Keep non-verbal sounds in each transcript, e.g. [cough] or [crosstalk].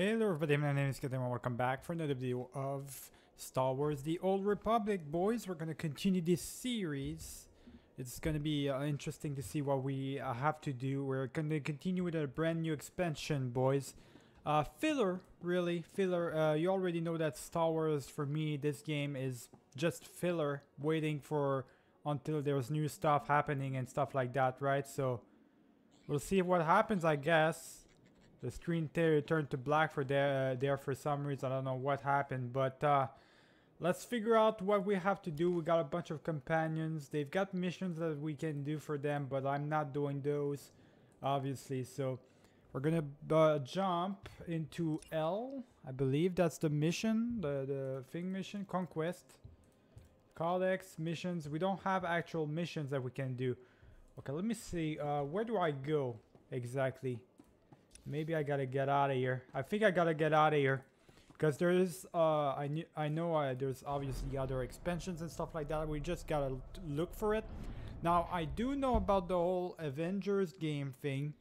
Hello everybody, my name is Katem and welcome back for another video of Star Wars The Old Republic, boys. We're going to continue this series. It's going to be uh, interesting to see what we uh, have to do. We're going to continue with a brand new expansion, boys. Uh, filler, really, filler. Uh, you already know that Star Wars, for me, this game is just filler, waiting for until there's new stuff happening and stuff like that, right? So, we'll see what happens, I guess. The screen turned to black for there, uh, there for some reason. I don't know what happened, but uh, let's figure out what we have to do. We got a bunch of companions. They've got missions that we can do for them, but I'm not doing those, obviously. So we're gonna uh, jump into L. I believe that's the mission, the the thing mission, conquest, codex missions. We don't have actual missions that we can do. Okay, let me see. Uh, where do I go exactly? Maybe I gotta get out of here. I think I gotta get out of here. Because there is, uh, I, knew, I know uh, there's obviously other expansions and stuff like that. We just gotta look for it. Now, I do know about the whole Avengers game thing.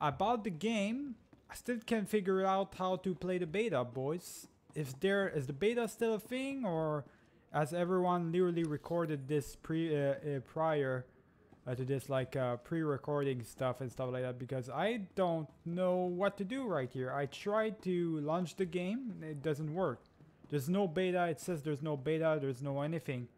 I bought the game. I still can't figure out how to play the beta, boys. Is there, is the beta still a thing? Or has everyone literally recorded this pre, uh, uh prior uh, to this like uh, pre-recording stuff and stuff like that because I don't know what to do right here. I tried to launch the game, it doesn't work. There's no beta, it says there's no beta, there's no anything.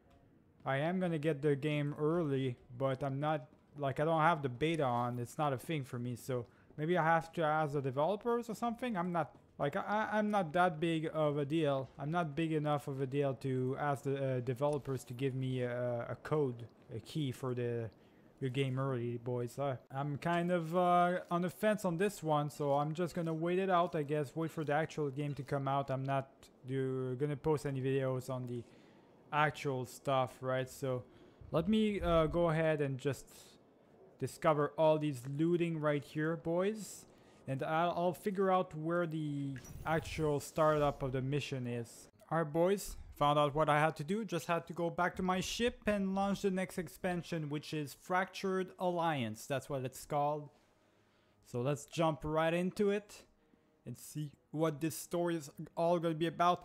I am gonna get the game early, but I'm not, like I don't have the beta on, it's not a thing for me, so maybe I have to ask the developers or something? I'm not, like I, I'm not that big of a deal. I'm not big enough of a deal to ask the uh, developers to give me a, a code, a key for the your game early, boys. Uh, I'm kind of uh, on the fence on this one, so I'm just gonna wait it out, I guess. Wait for the actual game to come out. I'm not do, gonna post any videos on the actual stuff, right? So let me uh, go ahead and just discover all these looting right here, boys. And I'll, I'll figure out where the actual startup of the mission is. Alright, boys. Found out what I had to do, just had to go back to my ship and launch the next expansion, which is Fractured Alliance. That's what it's called. So let's jump right into it and see what this story is all going to be about.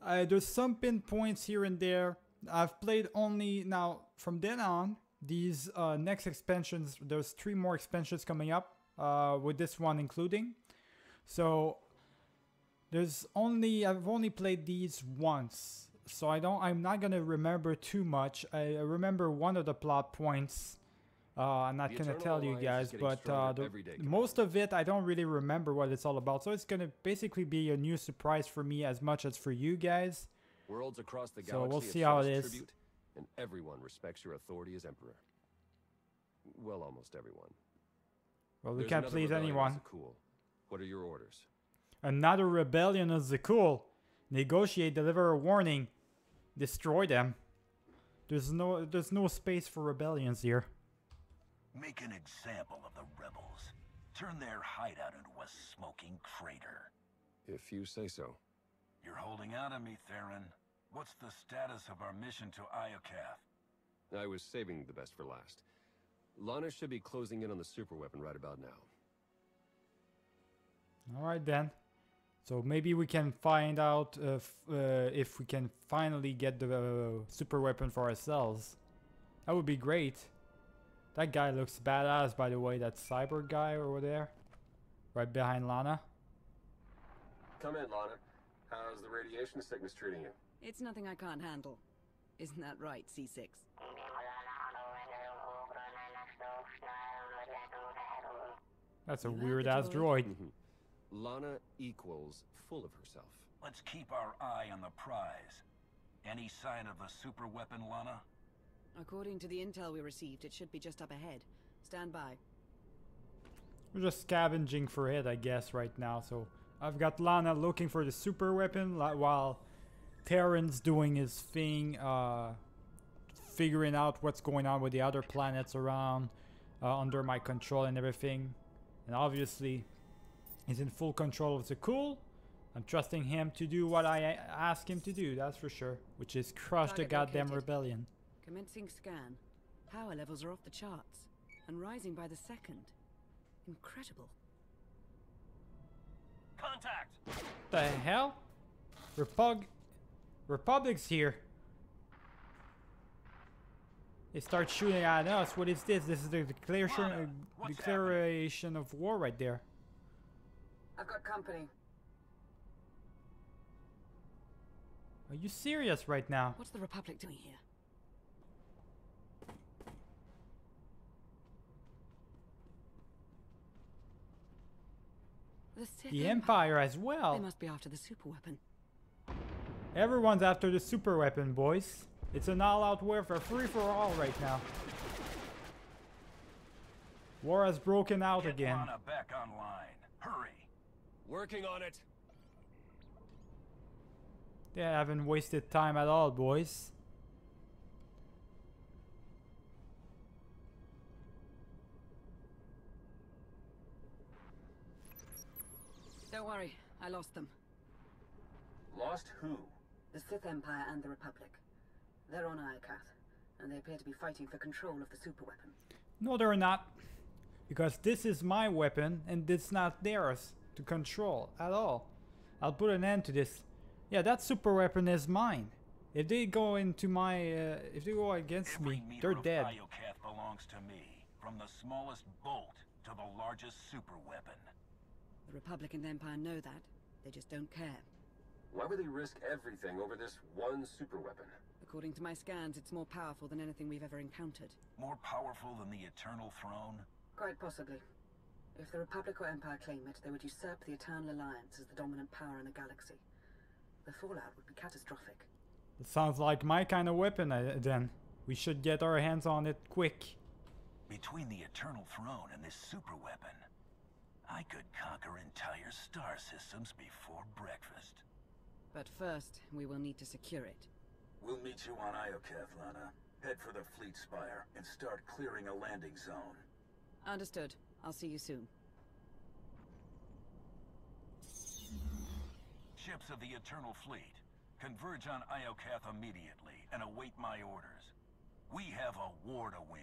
Uh, there's some pinpoints here and there. I've played only, now from then on, these uh, next expansions, there's three more expansions coming up, uh, with this one including. So there's only, I've only played these once so I don't, I'm not gonna remember too much. I remember one of the plot points. Uh, I'm not the gonna tell you guys, but uh, the, most of it I don't really remember what it's all about. So it's gonna basically be a new surprise for me as much as for you guys. Worlds across the galaxy so we'll see how it is. Tribute, and everyone respects your authority as emperor. Well, almost everyone. Well, we There's can't please anyone. Cool. What are your orders? Another rebellion is the cool. Negotiate, deliver a warning. Destroy them. There's no there's no space for rebellions here. Make an example of the rebels. Turn their hideout into a smoking crater. If you say so. You're holding out on me, Theron. What's the status of our mission to Iokath? I was saving the best for last. Lana should be closing in on the superweapon right about now. Alright then. So maybe we can find out if, uh, if we can finally get the uh, super weapon for ourselves. That would be great. That guy looks badass by the way, that cyber guy over there. Right behind Lana. Come in, Lana. How's the radiation sickness treating you? It's nothing I can't handle. Isn't that right, C6? That's a weird ass droid. Lana equals full of herself. Let's keep our eye on the prize. Any sign of the super weapon, Lana? According to the intel we received, it should be just up ahead. Stand by. We're just scavenging for it, I guess, right now. So I've got Lana looking for the super weapon while Theron's doing his thing, uh, figuring out what's going on with the other planets around uh, under my control and everything. And obviously, He's in full control of the cool. I'm trusting him to do what I ask him to do, that's for sure. Which is crush Target the goddamn located. rebellion. Commencing scan. Power levels are off the charts. And rising by the second. Incredible. Contact! the hell? Repug Republic's here. They start shooting at us. What is this? This is the declaration, uh, what's declaration of war right there. I've got company. Are you serious right now? What's the Republic doing here? The, Sith The Empire. Empire as They well. must be after the super weapon. Everyone's after the super weapon, boys. It's an all-out warfare, free for all right now. War has broken out Get again. Lana back online. Hurry. Working on it. They haven't wasted time at all, boys. Don't worry, I lost them. Lost who? The Sith Empire and the Republic. They're on Iokath, and they appear to be fighting for control of the super weapon. No, they're not. Because this is my weapon, and it's not theirs to control at all. I'll put an end to this. Yeah, that super weapon is mine. If they go into my, uh, if they go against Every me, they're of dead. Iokath belongs to me. From the smallest bolt to the largest super weapon. The Republic and the Empire know that. They just don't care. Why would they risk everything over this one super weapon? According to my scans, it's more powerful than anything we've ever encountered. More powerful than the Eternal Throne? Quite possibly. If the Republic or Empire claim it, they would usurp the Eternal Alliance as the dominant power in the galaxy. The fallout would be catastrophic. It sounds like my kind of weapon uh, then. We should get our hands on it quick. Between the Eternal Throne and this super weapon, I could conquer entire star systems before breakfast. But first, we will need to secure it. We'll meet you on Iokath, Lana. Head for the Fleet Spire and start clearing a landing zone. Understood. I'll see you soon. Ships of the Eternal Fleet, converge on Iokath immediately and await my orders. We have a war to win.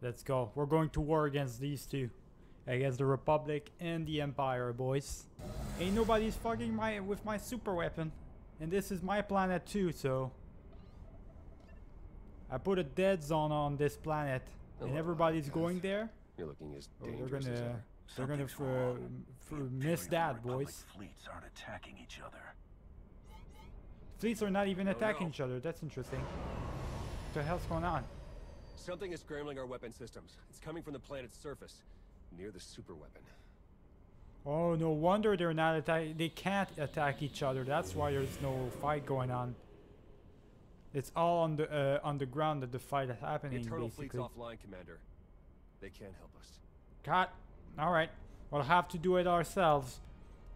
Let's go. We're going to war against these two. Against the Republic and the Empire, boys. Ain't nobody's fucking my with my super weapon. And this is my planet too, so... I put a dead zone on this planet. And everybody's Iokath. going there. You're looking as Oh, they're gonna... ever. They're gonna Something's f- uh, f- miss that, boys. Fleets aren't attacking each other. Fleets are not even Oh, attacking each other. That's interesting. What the hell's going on? Something is scrambling our weapon systems. It's coming from the planet's surface, near the super weapon. Oh, no wonder they're not attack. They can't attack each other. That's why there's no fight going on. It's all on the uh, on the ground that the fight is The happening. Eternal basically. Fleet's offline, Commander. They can't help us. Cut. All right. We'll have to do it ourselves.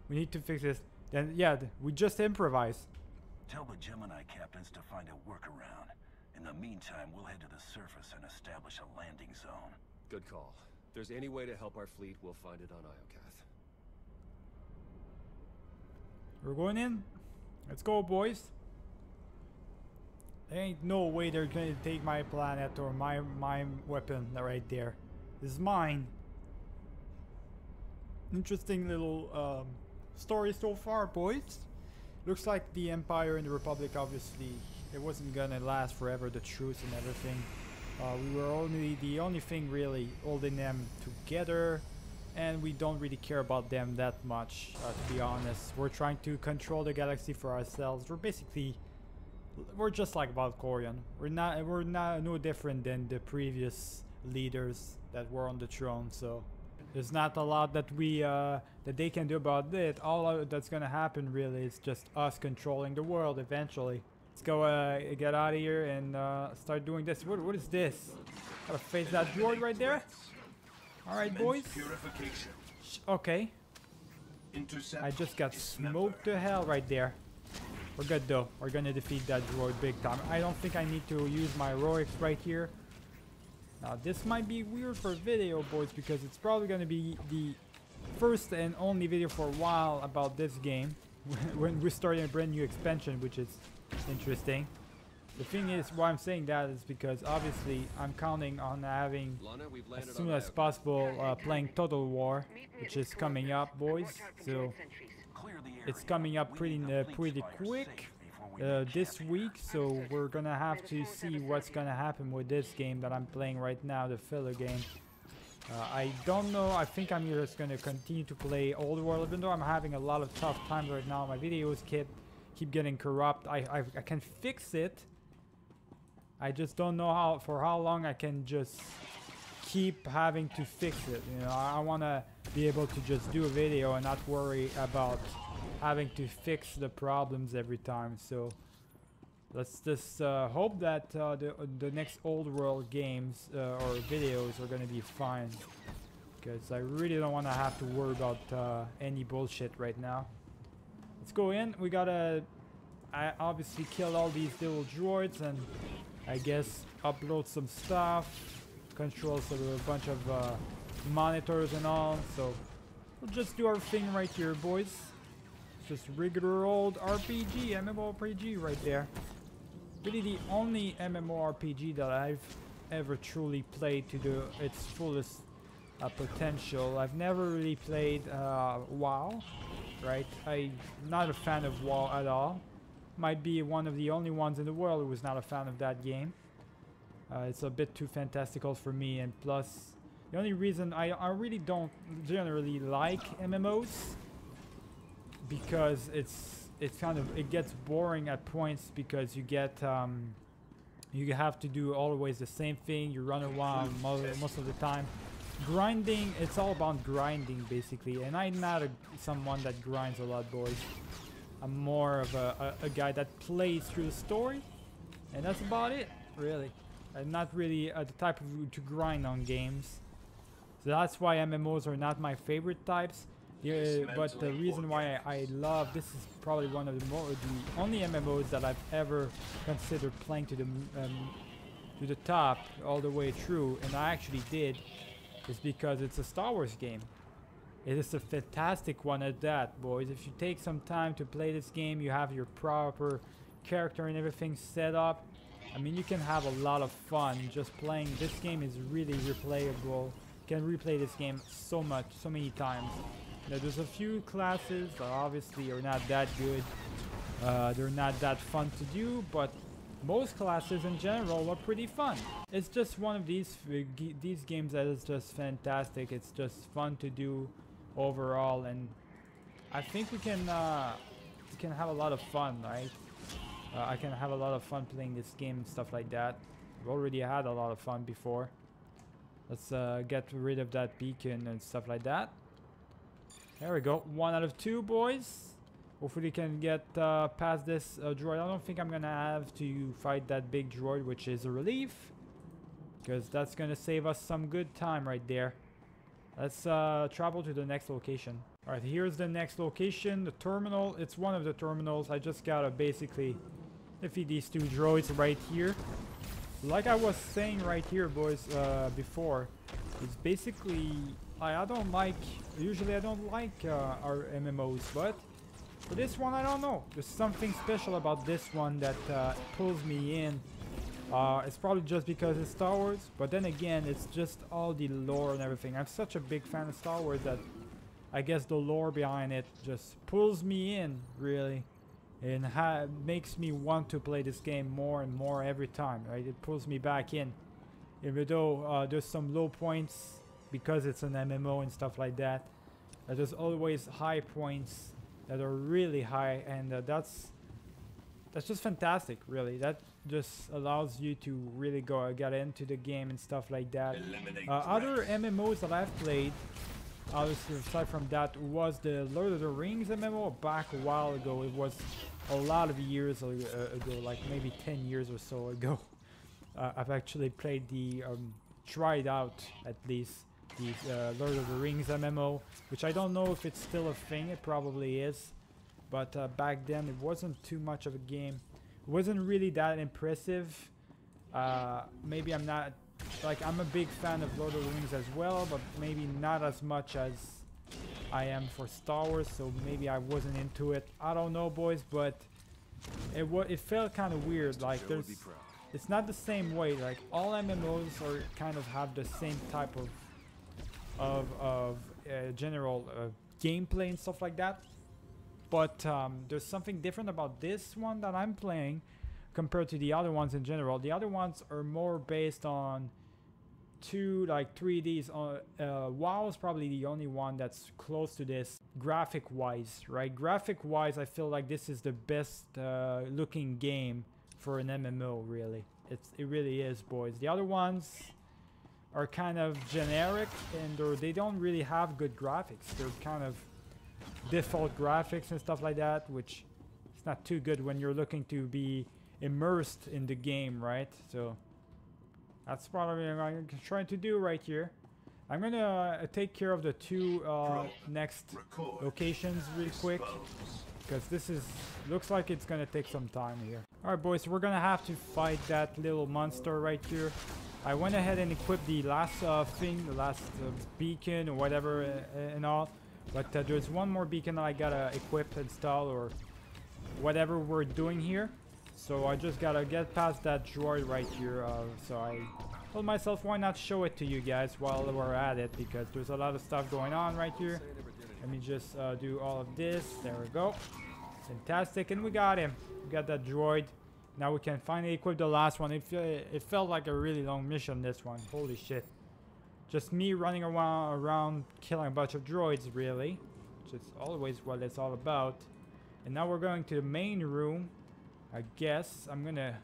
We need to fix this. Then yeah, we just improvise. Tell the Gemini captains to find a workaround. In the meantime, we'll head to the surface and establish a landing zone. Good call. If there's any way to help our fleet, we'll find it on Iokath. We're going in. Let's go, boys. There ain't no way they're gonna take my planet or my my weapon right there. This is mine. Interesting little um, story so far, boys. Looks like the Empire and the Republic, obviously, it wasn't gonna last forever. The truce and everything. Uh, we were only the only thing really holding them together and we don't really care about them that much uh, to be honest we're trying to control the galaxy for ourselves we're basically we're just like Valkorion we're not we're not no different than the previous leaders that were on the throne so there's not a lot that we uh, that they can do about it. All that's gonna happen really is just us controlling the world eventually. Let's go uh, get out of here and uh, start doing this. What, what is this? Gotta face that droid right there? All right boys. Okay. I just got smoked to hell right there. We're good though. We're gonna defeat that droid big time. I don't think I need to use my heroics right here. Now this might be weird for video boys because it's probably gonna be the first and only video for a while about this game [laughs] when we're starting a brand new expansion which is interesting. The thing is, why I'm saying that is because obviously I'm counting on having Lana, as soon as possible uh, playing Total War, which is coming up, boys. So Clear the area. It's coming up pretty uh, pretty quick uh, this week. So we're gonna have to see what's gonna happen with this game that I'm playing right now, the filler game. Uh, I don't know. I think I'm just gonna continue to play Old World, even though I'm having a lot of tough times right now. My videos keep keep getting corrupt. I I, I can fix it. I just don't know how for how long I can just keep having to fix it. You know, I, I want to be able to just do a video and not worry about having to fix the problems every time. So let's just uh, hope that uh, the the next old world games uh, or videos are gonna be fine. Because I really don't want to have to worry about uh, any bullshit right now. Let's go in. We gotta I obviously kill all these little droids and I guess upload some stuff, control a bunch of uh, monitors and all. So we'll just do our thing right here, boys. Just regular old RPG, MMORPG right there. Really the only MMORPG that I've ever truly played to the its fullest uh, potential. I've never really played uh, WoW, right? I'm not a fan of WoW at all. Might be one of the only ones in the world who was not a fan of that game. Uh, it's a bit too fantastical for me, and plus, the only reason I, I really don't generally like MMOs because it's it's kind of it gets boring at points because you get um, you have to do always the same thing. You run around mo- most of the time. Grinding, it's all about grinding basically, and I'm not a, someone that grinds a lot, boys. I'm more of a, a, a guy that plays through the story, and that's about it, really. I'm not really uh, the type of to grind on games. So that's why MMOs are not my favorite types. Yeah, but the reason why I, I love this is probably one of the more the only MMOs that I've ever considered playing to the um, to the top all the way through, and I actually did, is because it's a Star Wars game. It is a fantastic one at that, boys. If you take some time to play this game, you have your proper character and everything set up. I mean, you can have a lot of fun just playing. This game is really replayable. You can replay this game so much, so many times. Now, there's a few classes that obviously are not that good. Uh, they're not that fun to do, but most classes in general are pretty fun. It's just one of these these games that is just fantastic. It's just fun to do overall, and I think we can uh, we can have a lot of fun, right? Uh, I can have a lot of fun playing this game and stuff like that. I've already had a lot of fun before. Let's uh, get rid of that beacon and stuff like that. There we go. One out of two, boys. Hopefully can get uh, past this uh, droid. I don't think I'm gonna have to fight that big droid, which is a relief. Because that's gonna save us some good time right there. Let's uh, travel to the next location. Alright, here's the next location, the terminal. It's one of the terminals. I just gotta basically defeat these two droids right here. Like I was saying right here, boys, uh, before, it's basically I, I don't like. Usually I don't like uh, our MMOs, but for this one I don't know. There's something special about this one that uh, pulls me in. Uh, it's probably just because it's Star Wars, but then again, it's just all the lore and everything. I'm such a big fan of Star Wars that I guess the lore behind it just pulls me in, really, and makes me want to play this game more and more every time. Right? It pulls me back in, even though uh, there's some low points because it's an MMO and stuff like that. Uh, there's always high points that are really high, and uh, that's that's just fantastic. Really, that just allows you to really go get into the game and stuff like that. Uh, other MMOs that I've played, obviously aside from that, was the Lord of the Rings MMO back a while ago. It was a lot of years uh, ago, like maybe 10 years or so ago. [laughs] Uh, I've actually played the, um, tried out at least, the uh, Lord of the Rings MMO, which I don't know if it's still a thing, it probably is. But uh, back then it wasn't too much of a game. It wasn't really that impressive. Uh, maybe I'm not like I'm a big fan of Lord of the Rings as well, but maybe not as much as I am for Star Wars. So maybe I wasn't into it. I don't know, boys, but it it felt kind of weird. Like there's, would be proud. it's not the same way. Like all MMOs are kind of have the same type of of of uh, general uh, gameplay and stuff like that. But um, there's something different about this one that I'm playing compared to the other ones in general. The other ones are more based on two like 3Ds. On uh, WoW is probably the only one that's close to this graphic wise, right? Graphic wise, I feel like this is the best uh, looking game for an MMO. Really, it's it really is, boys. The other ones are kind of generic and they don't really have good graphics. They're kind of default graphics and stuff like that, which is not too good when you're looking to be immersed in the game, right? So that's what I'm trying to do right here. I'm gonna uh, take care of the two uh, next Record. locations real quick because this is looks like it's gonna take some time here. All right, boys, we're gonna have to fight that little monster right here. I went ahead and equipped the last uh, thing, the last uh, beacon or whatever uh, and all. But uh, there's one more beacon that I gotta equip, install, or whatever we're doing here. So I just gotta get past that droid right here. Uh, so I told myself, why not show it to you guys while we're at it? Because there's a lot of stuff going on right here. Let me just do all of this. There we go. Fantastic. And we got him. We got that droid. Now we can finally equip the last one. It, it felt like a really long mission, this one. Holy shit. Just me running around, around killing a bunch of droids, really. Which is always what it's all about. And now we're going to the main room. I guess I'm gonna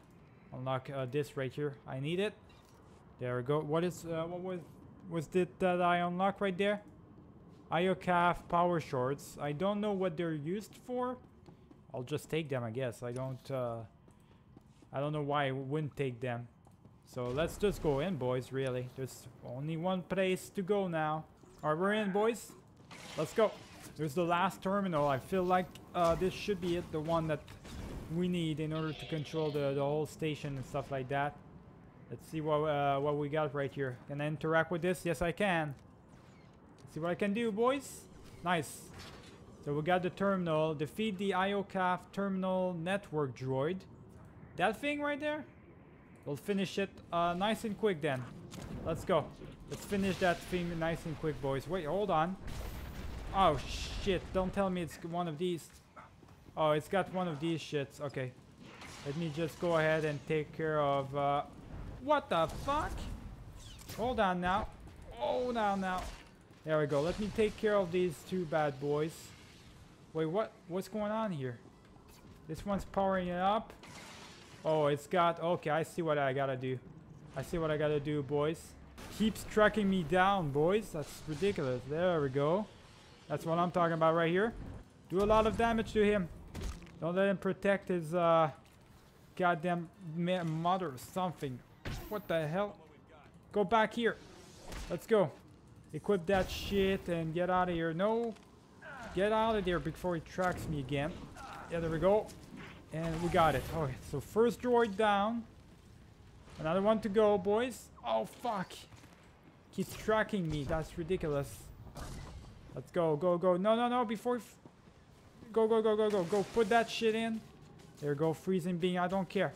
unlock uh, this right here. I need it. There we go. What is, uh, what was, was it that I unlocked right there? Iokath power shorts. I don't know what they're used for. I'll just take them, I guess. I don't, uh, I don't know why I wouldn't take them. So let's just go in, boys, really. There's only one place to go now. Alright, we're in, boys. Let's go. There's the last terminal. I feel like uh, this should be it, the one that we need in order to control the, the whole station and stuff like that. Let's see what, uh, what we got right here. Can I interact with this? Yes, I can. See what I can do, boys? Nice. So we got the terminal. Defeat the Iokath terminal network droid. That thing right there? We'll finish it uh, nice and quick then. Let's go. Let's finish that thing nice and quick, boys. Wait, hold on. Oh, shit. Don't tell me it's one of these. Oh, it's got one of these shits. Okay. Let me just go ahead and take care of... Uh, what the fuck? Hold on now. Hold on now. There we go. Let me take care of these two bad boys. Wait, what? What's going on here? This one's powering it up. Oh, it's got... Okay, I see what I gotta do. I see what I gotta do, boys. Keeps tracking me down, boys. That's ridiculous. There we go. That's what I'm talking about right here. Do a lot of damage to him. Don't let him protect his, uh... Goddamn mother or something. What the hell? Go back here. Let's go. Equip that shit and get out of here. No. Get out of there before he tracks me again. Yeah, there we go. And we got it. Okay, so first droid down. Another one to go, boys. Oh, fuck. Keeps tracking me. That's ridiculous. Let's go, go, go. No, no, no. Before... Go, go, go, go, go. Go put that shit in. There go, freezing being. I don't care.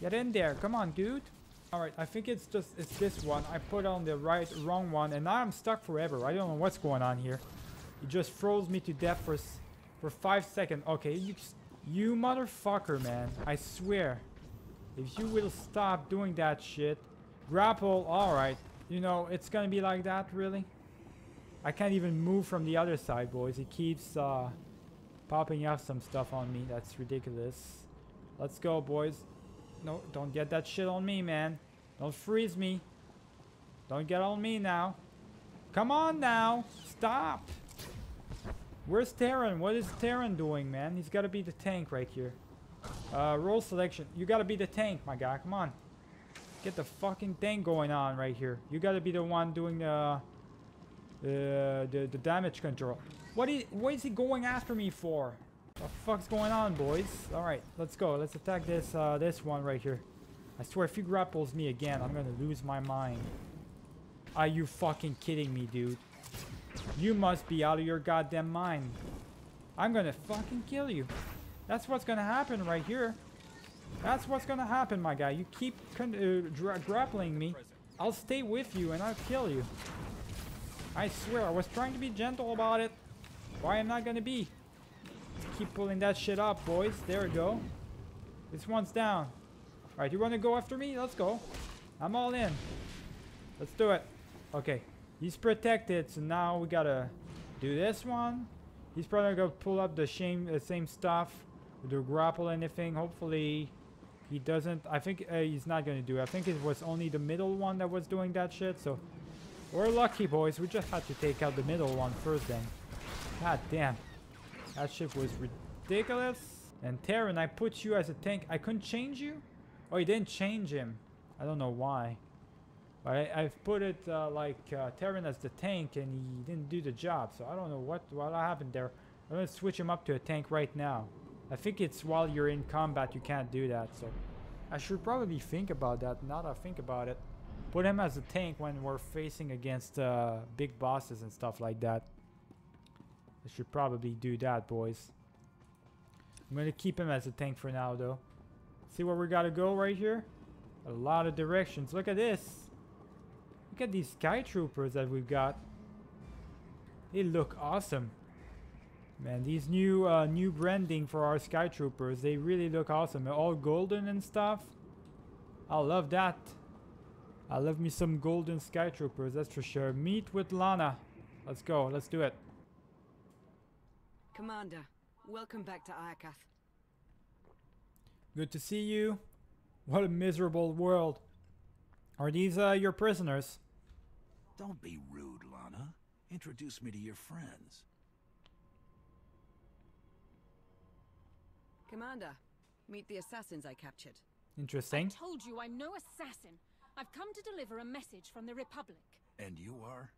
Get in there. Come on, dude. Alright, I think it's just, it's this one. I put on the right, wrong one, and now I'm stuck forever. I don't know what's going on here. It just froze me to death for, for five seconds. Okay, you, s- you motherfucker, man. I swear. If you will stop doing that shit. Grapple, alright. You know, it's gonna be like that, really? I can't even move from the other side, boys. It keeps, uh, popping up some stuff on me. That's ridiculous. Let's go, boys. No, don't get that shit on me, man. Don't freeze me. Don't get on me now. Come on now. Stop. Where's Theron? What is Theron doing, man? He's got to be the tank right here. Uh, role selection. You got to be the tank, my guy. Come on. Get the fucking thing going on right here. You got to be the one doing the, the, the, the damage control. What is, what is he going after me for? What The fuck's going on, boys? All right, let's go. Let's attack this uh, this one right here. I swear, if he grapples me again, I'm gonna lose my mind. Are you fucking kidding me, dude? You must be out of your goddamn mind. I'm gonna fucking kill you. That's what's gonna happen right here. That's what's gonna happen, my guy. You keep uh, grappling me. I'll stay with you and I'll kill you. I swear, I was trying to be gentle about it. Why am I gonna be? Let's keep pulling that shit up, boys. There we go. This one's down. Alright, you wanna go after me? Let's go. I'm all in. Let's do it. Okay. He's protected, so now we gotta do this one. He's probably gonna pull up the same, the same stuff. Do grapple anything. Hopefully he doesn't. I think uh, he's not gonna do it. I think it was only the middle one that was doing that shit, so we're lucky, boys. We just had to take out the middle one first then. God damn. That shit was ridiculous. And Theron, I put you as a tank. I couldn't change you? Oh, you didn't change him. I don't know why. I, I've put it uh, like uh, Theron as the tank and he didn't do the job. So I don't know what, what happened there. I'm going to switch him up to a tank right now. I think it's while you're in combat you can't do that. So I should probably think about that now that I think about it. Put him as a tank when we're facing against uh, big bosses and stuff like that. I should probably do that, boys. I'm gonna keep him as a tank for now, though. See where we gotta go right here? A lot of directions. Look at this. Look at these sky troopers that we've got. They look awesome. Man, these new uh, new branding for our sky troopers, they really look awesome. They're all golden and stuff. I love that. I love me some golden sky troopers, that's for sure. Meet with Lana. Let's go, let's do it. Commander, welcome back to Iokath. Good to see you. What a miserable world. Are these uh, your prisoners? Don't be rude, Lana. Introduce me to your friends. Commander, meet the assassins I captured. Interesting. I told you I'm no assassin. I've come to deliver a message from the Republic. And you are?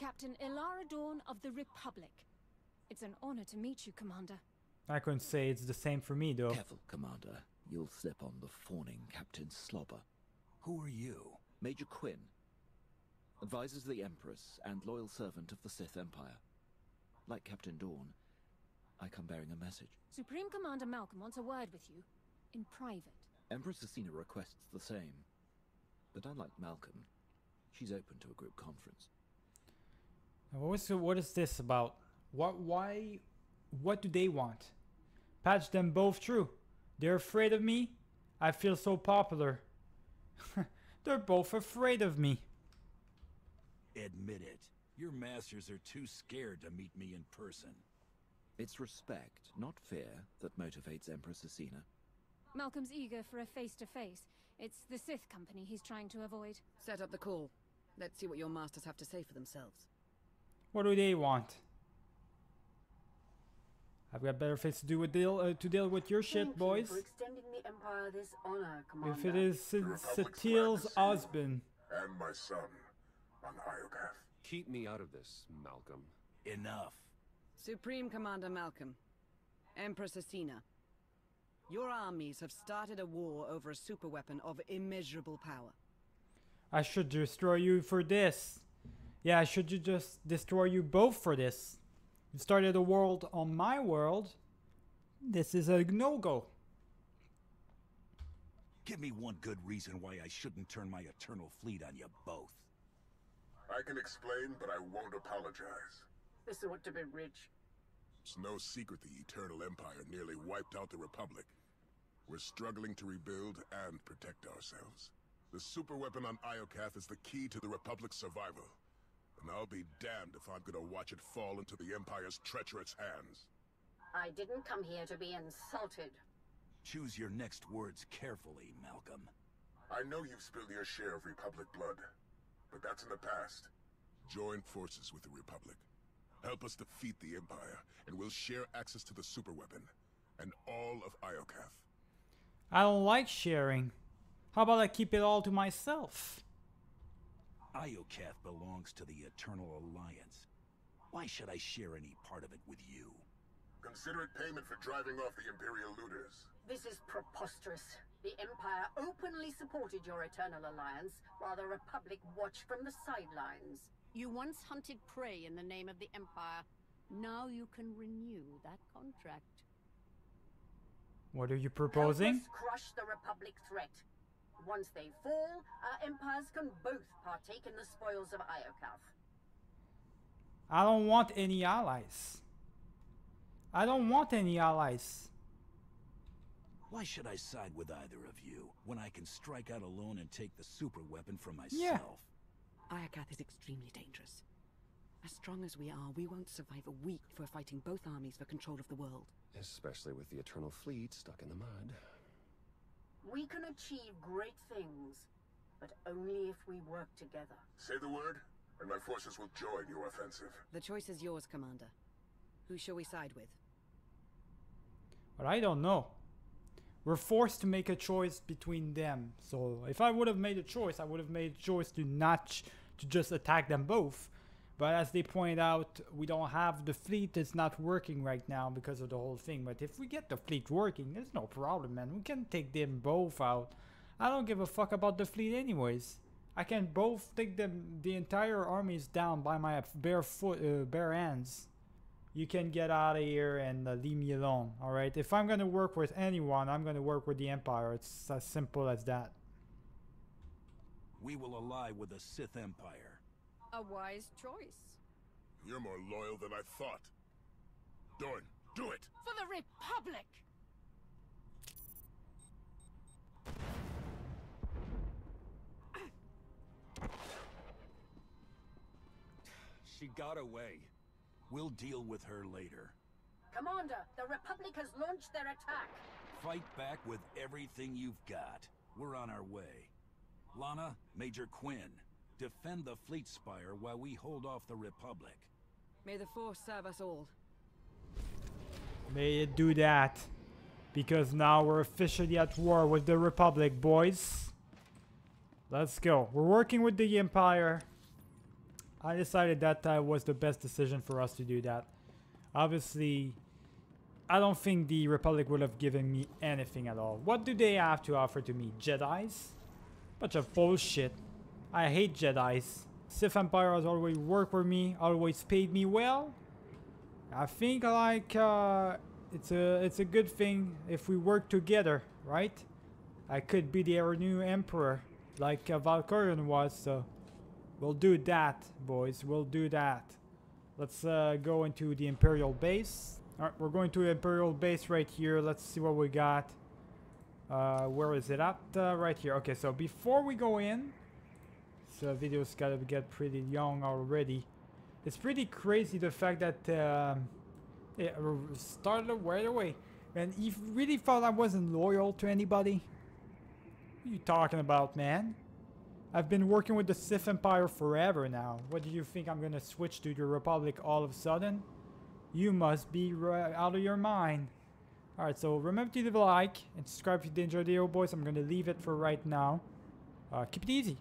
Captain Ilara Dawn of the Republic. It's an honor to meet you, Commander. I couldn't say it's the same for me though. Careful, Commander. You'll slip on the fawning Captain Slobber. Who are you? Major Quinn. Advisors of the Empress and loyal servant of the Sith Empire. Like Captain Dawn, I come bearing a message. Supreme Commander Malcom wants a word with you. In private. Empress Acina requests the same. But unlike Malcom, she's open to a group conference. What was what is this about? What why what do they want? Patch them both through. They're afraid of me. I feel so popular. [laughs] They're both afraid of me. Admit it. Your masters are too scared to meet me in person. It's respect, not fear, that motivates Empress Acina. Malcom's eager for a face-to-face. It's the Sith company he's trying to avoid. Set up the call. Let's see what your masters have to say for themselves. What do they want? I've got better things to do with deal uh, to deal with your shit, Thank boys. You for extending the Empire this honor, Commander. If it is Sa- Satele's glad to see you. husband. and my son on Iokath. Keep me out of this, Malcom. Enough. Supreme Commander Malcom, Empress Acina, your armies have started a war over a superweapon of immeasurable power. I should destroy you for this. Yeah, I should just destroy you both for this. You started a world on my world. This is a no-go. Give me one good reason why I shouldn't turn my eternal fleet on you both. I can explain, but I won't apologize. This ought to be rich. It's no secret the Eternal Empire nearly wiped out the Republic. We're struggling to rebuild and protect ourselves. The superweapon on Iokath is the key to the Republic's survival. And I'll be damned if I'm gonna watch it fall into the Empire's treacherous hands. I didn't come here to be insulted. Choose your next words carefully, Malcom. I know you've spilled your share of Republic blood, but that's in the past. Join forces with the Republic. Help us defeat the Empire, and we'll share access to the superweapon and all of Iokath. I don't like sharing. How about I keep it all to myself? Iokath belongs to the Eternal Alliance. Why should I share any part of it with you? Consider it payment for driving off the Imperial looters. This is preposterous. The Empire openly supported your Eternal Alliance, while the Republic watched from the sidelines. You once hunted prey in the name of the Empire. Now you can renew that contract. What are you Help proposing? us crush the Republic threat. Once they fall, our empires can both partake in the spoils of Iokath. I don't want any allies. I don't want any allies. Why should I side with either of you when I can strike out alone and take the super weapon for myself? Yeah. Iokath is extremely dangerous. As strong as we are, we won't survive a week for fighting both armies for control of the world. Especially with the Eternal Fleet stuck in the mud. We can achieve great things, but only if we work together. Say the word, and my forces will join your offensive. The choice is yours, Commander. Who shall we side with? But I don't know. We're forced to make a choice between them. So if I would have made a choice, I would have made a choice to not ch- to just attack them both. But as they point out, we don't have the fleet is not working right now because of the whole thing. But if we get the fleet working, there's no problem, man. We can take them both out. I don't give a fuck about the fleet anyways. I can both take them the entire armies down by my bare foot uh, bare hands you can get out of here and uh, leave me alone all right if i'm gonna work with anyone i'm gonna work with the empire it's as simple as that We will ally with the Sith Empire. A wise choice. You're more loyal than I thought. Dorn, do it! For the Republic! She got away. We'll deal with her later. Commander, the Republic has launched their attack. Fight back with everything you've got. We're on our way. Lana, Major Quinn, defend the fleet spire while we hold off the Republic. May the Force serve us all. may it do that because now we're officially at war with the republic boys let's go we're working with the empire i decided that uh, was the best decision for us to do that. Obviously i don't think the republic would have given me anything at all. What do they have to offer to me? Jedis? Bunch of bullshit. I hate jedis. Sith empire has always worked for me always paid me well. I think like uh, it's a it's a good thing if we work together, right? I could be the new emperor, like uh, Valkorion was. So we'll do that, boys. We'll do that. Let's uh, go into the imperial base. All right, we're going to imperial base right here. Let's see what we got. Uh, where is it at? Uh, right here. Okay, so before we go in, this video's gotta get pretty young already. It's pretty crazy the fact that um, it started right away. And you really thought I wasn't loyal to anybody. What are you talking about, man? I've been working with the Sith Empire forever now. What do you think I'm gonna switch to the Republic all of a sudden? You must be out of your mind. Alright, so remember to leave a like and subscribe if you did enjoy the video, boys. I'm gonna leave it for right now. Uh, keep it easy.